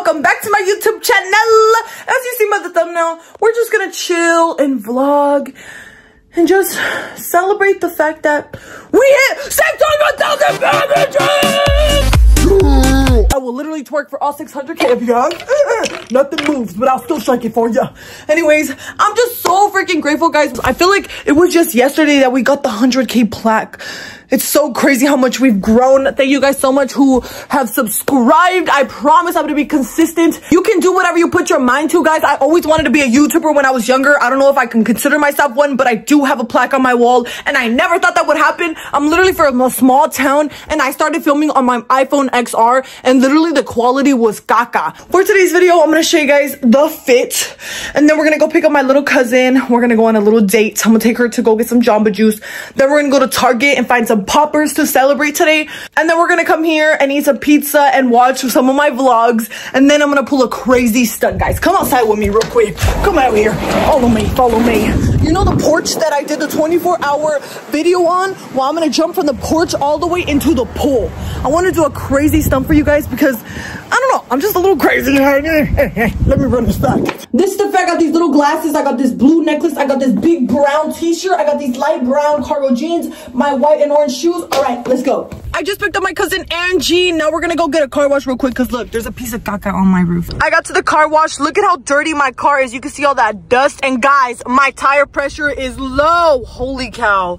welcome back to my YouTube channel. As you see by the thumbnail, we're just gonna chill and vlog and just celebrate the fact that we hit 600,000 packages! I will literally twerk for all 600k of guys. Nothing moves, but I'll still shake it for you. Anyways, I'm just so freaking grateful, guys. I feel like it was just yesterday that we got the 100k plaque. It's so crazy how much we've grown. Thank you guys so much who have subscribed. I promise I'm gonna be consistent. You can do whatever you put your mind to, guys. I always wanted to be a YouTuber when I was younger. I don't know if I can consider myself one, but I do have a plaque on my wall, and I never thought that would happen. I'm literally from a small town, and I started filming on my iPhone XR, and literally the quality was caca. For today's video, I'm gonna show you guys the fit, and then we're gonna go pick up my little cousin. We're gonna go on a little date. I'm gonna take her to go get some Jamba Juice. Then we're gonna go to Target and find some some poppers to celebrate today. And then we're gonna come here and eat some pizza and watch some of my vlogs. And then I'm gonna pull a crazy stunt, guys. Come outside with me real quick. Come out here. Follow me, follow me. You know the porch that I did the 24 hour video on? Well, I'm gonna jump from the porch all the way into the pool. I wanna do a crazy stunt for you guys because I don't know, I'm just a little crazy. Let me run this back. This stuff, I got these little glasses, I got this blue necklace, I got this big brown t-shirt, I got these light brown cargo jeans, my white and orange shoes. All right, let's go. I just picked up my cousin Angie. Now we're gonna go get a car wash real quick because look, there's a piece of caca on my roof. I got to the car wash. Look at how dirty my car is. You can see all that dust. And guys, my tire pressure is low. Holy cow.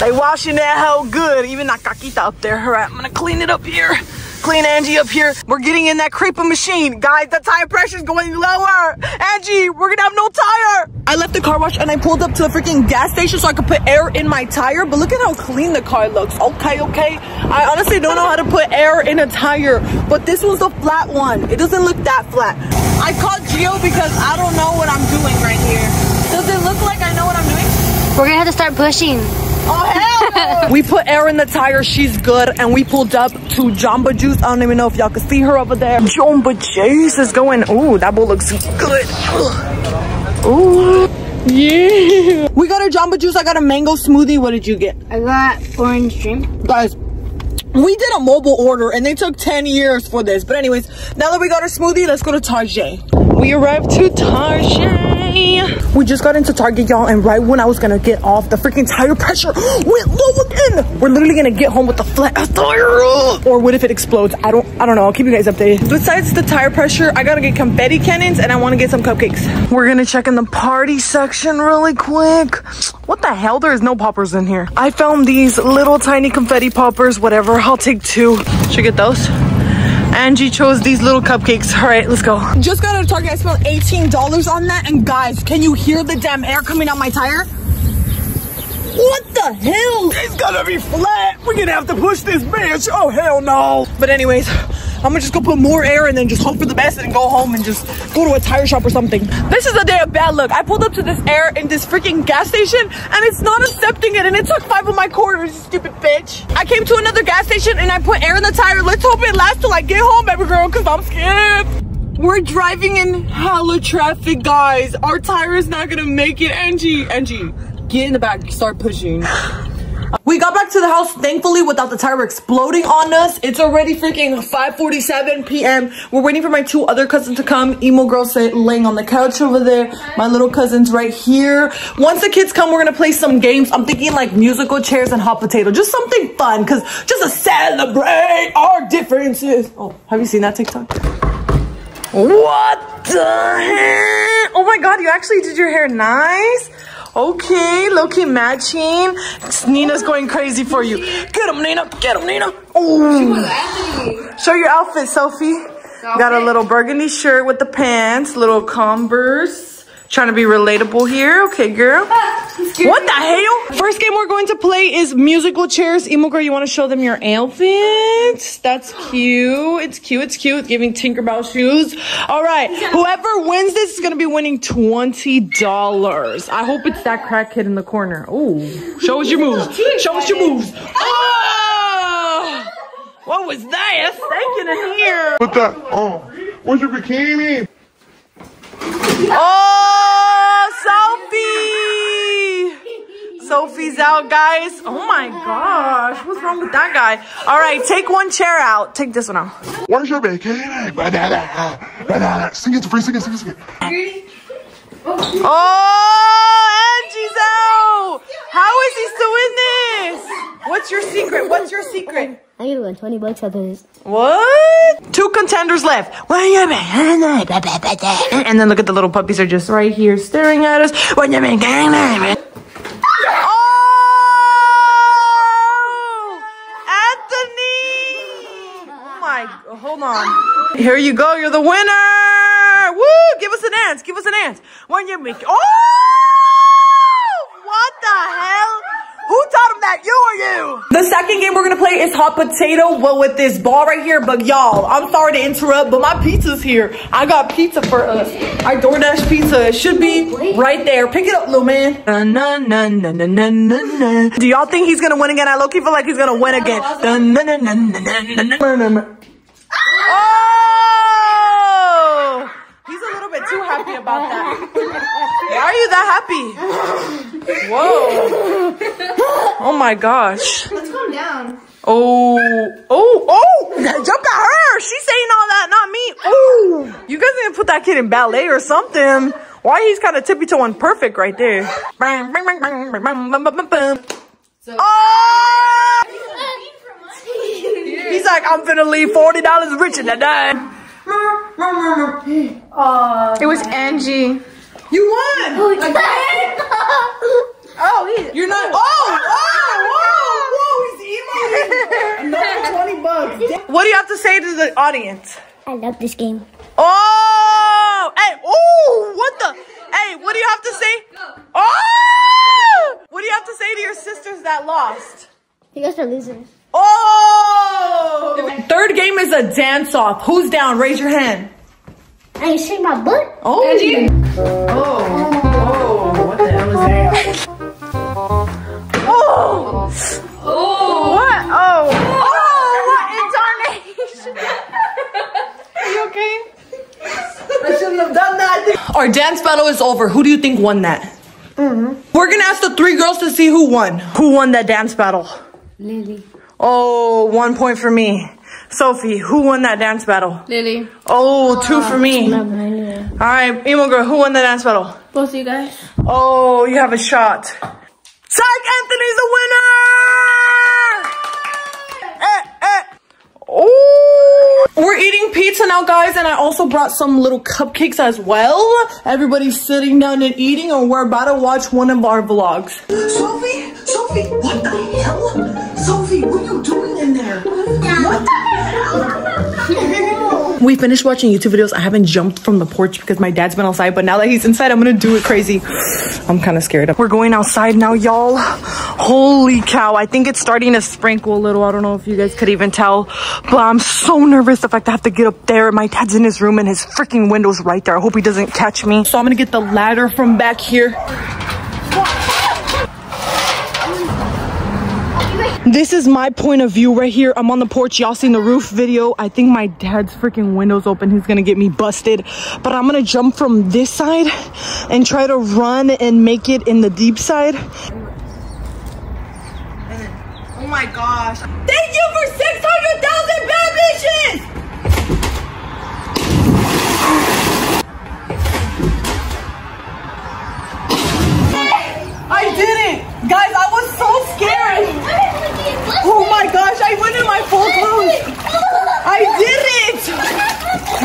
They washing that hell good. Even that caquita up there. All right, I'm gonna clean it up here clean Angie up here. We're getting in that creeper machine. Guys, the tire pressure is going lower. Angie, we're gonna have no tire. I left the car wash and I pulled up to the freaking gas station so I could put air in my tire. But look at how clean the car looks. Okay, okay. I honestly don't know how to put air in a tire. But this was a flat one. It doesn't look that flat. I called Gio because I don't know what I'm doing right here. Does it look like I know what I'm doing? We're gonna have to start pushing. Oh, hell no. We put air in the tire. She's good. And we pulled up to Jamba Juice. I don't even know if y'all can see her over there. Jamba Juice is going. Ooh, that bowl looks good. Ooh. Yeah. We got a Jamba Juice. I got a mango smoothie. What did you get? I got orange dream. Guys, we did a mobile order and they took 10 years for this. But anyways, now that we got our smoothie, let's go to Target. We arrived to Target. We just got into Target, y'all, and right when I was gonna get off, the freaking tire pressure went low again. We're literally gonna get home with a flat tire. Or what if it explodes? I don't I don't know. I'll keep you guys updated. Besides the tire pressure, I gotta get confetti cannons and I wanna get some cupcakes. We're gonna check in the party section really quick. What the hell? There is no poppers in here. I found these little tiny confetti poppers, whatever. I'll take two. Should I get those? Angie chose these little cupcakes. All right, let's go. Just got out of Target. I spent $18 on that. And guys, can you hear the damn air coming out my tire? What the hell? It's gonna be flat. We're gonna have to push this bitch. Oh, hell no. But anyways, I'm gonna just go put more air and then just hope for the best and go home and just go to a tire shop or something. This is a day of bad luck. I pulled up to this air in this freaking gas station and it's not accepting it and it took five of my quarters, stupid bitch. I came to another gas station and I put air in the tire. Let's hope it lasts till I get home, baby girl, cause I'm scared. We're driving in hella traffic, guys. Our tire is not gonna make it. Angie, Angie, get in the back, start pushing. We got back to the house, thankfully, without the tire exploding on us. It's already freaking 5.47 p.m. We're waiting for my two other cousins to come. Emo girl sit, laying on the couch over there. My little cousin's right here. Once the kids come, we're going to play some games. I'm thinking like musical chairs and hot potato. Just something fun, because just to celebrate our differences. Oh, have you seen that TikTok? What the heck? Oh my god, you actually did your hair nice? Okay, low-key matching. Nina's going crazy for you. Get him, Nina. Get him, Nina. Oh. Show your outfit, Sophie. Got a little burgundy shirt with the pants, little Converse. Trying to be relatable here. Okay, girl. what the hell? First game we're going to play is musical chairs. Emo girl, you want to show them your outfits? That's cute. It's cute. It's cute. Giving Tinkerbell shoes. All right. Whoever wins this is going to be winning $20. I hope it's that crack kid in the corner. Ooh. Show us your moves. Show us your moves. Oh! What was that? It's stinking in here. What the? Oh, where's your bikini? Oh, Sophie's out, guys. Oh my gosh, what's wrong with that guy? All right, take one chair out. Take this one out. Where's your bikini? Banana, banana. Sing it, free, sing it, sing it, sing it. Oh, Angie's out. How is he still in this? What's your secret? What's your secret? I need to win 20 bucks after this. What? Two contenders left. Where you been? And then look at the little puppies are just right here staring at us. On. Here you go. You're the winner. Woo! Give us a dance. Give us a dance. When you make, oh! What the hell? Who taught him that? You or you? The second game we're gonna play is hot potato, well with this ball right here. But y'all, I'm sorry to interrupt, but my pizza's here. I got pizza for us. Our DoorDash pizza. It should be right there. Pick it up, little man. Na, na, na, na, na, na, na, na. Do y'all think he's gonna win again? I low-key feel like he's gonna win again. Oh! He's a little bit too happy about that. Why are you that happy? Whoa. Oh my gosh. Let's calm down. Oh, oh, oh, jump at her. She's saying all that, not me. Oh, you guys need to put that kid in ballet or something. Why he's kind of tippy toeing perfect right there. Oh! He's like, I'm finna leave $40 richer than that. It was Angie. You won! Oh, he's. You're not. Oh! Oh! Whoa! Whoa! He's emoting. Another 20 bucks. What do you have to say to the audience? I love this game. Oh! Hey! Oh! What the? Hey! What do you have to say? Oh! What do you have to say to your sisters that lost? You guys are losers. Oh! Third game is a dance off. Who's down? Raise your hand. I ain't shake my butt. Oh! Oh! Oh! What the hell is that? Oh! Oh! What? Oh! Oh! What incarnation? Are you okay? I shouldn't have done that. Our dance battle is over. Who do you think won that? Mhm. We're gonna ask the three girls to see who won. Who won that dance battle? Lily. Oh, one point for me. Sophie, who won that dance battle? Lily. Oh, two for me. All right, emo girl, who won the dance battle? Both of you guys. Oh, you have a shot. Psych Anthony's a winner! Eh, eh. Oh, we're eating pizza now, guys, and I also brought some little cupcakes as well. Everybody's sitting down and eating, and we're about to watch one of our vlogs. Sophie, Sophie, what the hell? We finished watching YouTube videos. I haven't jumped from the porch because my dad's been outside, but now that he's inside, I'm gonna do it crazy. I'm kind of scared. We're going outside now, y'all. Holy cow. I think it's starting to sprinkle a little. I don't know if you guys could even tell, but I'm so nervous the fact I have to get up there. My dad's in his room and his freaking window's right there. I hope he doesn't catch me. So I'm gonna get the ladder from back here. This is my point of view right here. I'm on the porch. Y'all seen the roof video. I think my dad's freaking window's open. He's gonna get me busted. But I'm gonna jump from this side and try to run and make it in the deep side. Oh my gosh. Thank you for 600,000 bad bitches! I did it! Guys, I was so scared! Oh my gosh, I went in my full clothes! I did it!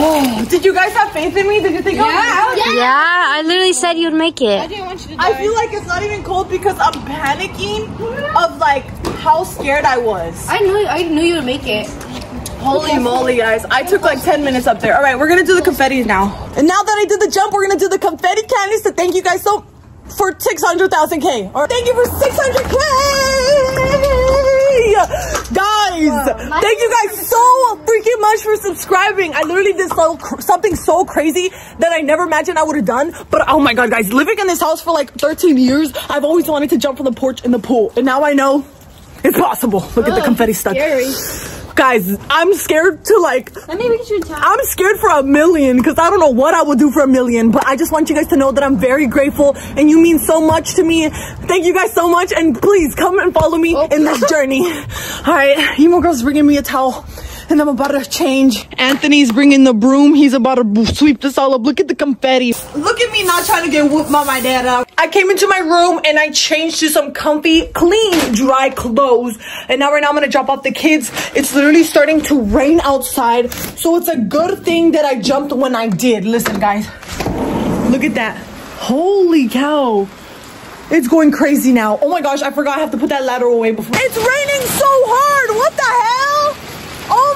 Oh, did you guys have faith in me? Did you think I would? Yeah, I literally said you'd make it. I didn't want you to die. I feel like it's not even cold because I'm panicking of like how scared I was. I knew. I knew you would make it. Holy moly, guys. I took like 10 minutes up there. All right, we're gonna do the confetti now. And now that I did the jump, we're gonna do the confetti candies to thank you guys so for 600,000K. Or thank you for 600K! Guys, thank you guys so freaking much for subscribing. I literally did so something so crazy that I never imagined I would have done. But oh my god, guys, living in this house for like 13 years, I've always wanted to jump from the porch in the pool. And now I know it's possible. Look at the confetti stuck. Guys, I'm scared to like, Let me reach your top. I'm scared for a million because I don't know what I would do for a million, but I just want you guys to know that I'm very grateful and you mean so much to me. Thank you guys so much and please come and follow me oh. in this journey. All right, Emo Girl's bringing me a towel and I'm about to change. Anthony's bringing the broom. He's about to sweep this all up. Look at the confetti. Look at me not trying to get whooped by my dad out. I came into my room and I changed to some comfy, clean, dry clothes. And now right now I'm gonna drop off the kids. It's literally starting to rain outside. So it's a good thing that I jumped when I did. Listen guys, look at that. Holy cow. It's going crazy now. Oh my gosh, I forgot I have to put that ladder away before. It's raining so hard. What the hell?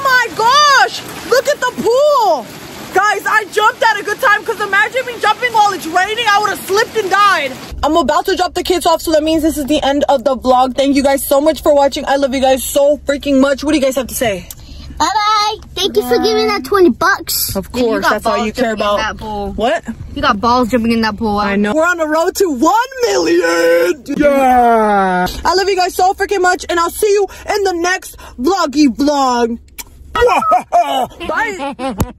Oh my gosh! Look at the pool! Guys, I jumped at a good time because imagine me jumping while it's raining. I would have slipped and died. I'm about to drop the kids off, so that means this is the end of the vlog. Thank you guys so much for watching. I love you guys so freaking much. What do you guys have to say? Bye bye. Thank you for giving that 20 bucks. Of course, that's all you care about. that pool. What? You got balls jumping in that pool. I know. We're on the road to 1 million. Yeah. I love you guys so freaking much, and I'll see you in the next vloggy vlog. Bye.